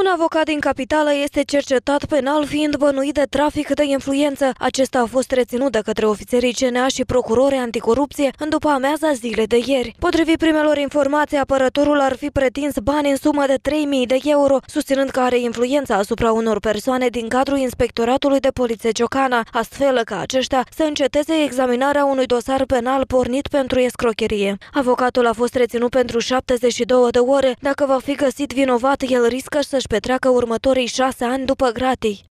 Un avocat din capitală este cercetat penal fiind bănuit de trafic de influență. Acesta a fost reținut de către ofițerii CNA și procurori anticorupție în după amiaza zilei de ieri. Potrivit primelor informații, apărătorul ar fi pretins bani în sumă de 3.000 de euro, susținând că are influența asupra unor persoane din cadrul Inspectoratului de Poliție Ciocana, astfel ca aceștia să înceteze examinarea unui dosar penal pornit pentru escrocherie. Avocatul a fost reținut pentru 72 de ore. Dacă va fi găsit vinovat, el riscă să-și petreacă următorii șase ani după gratii.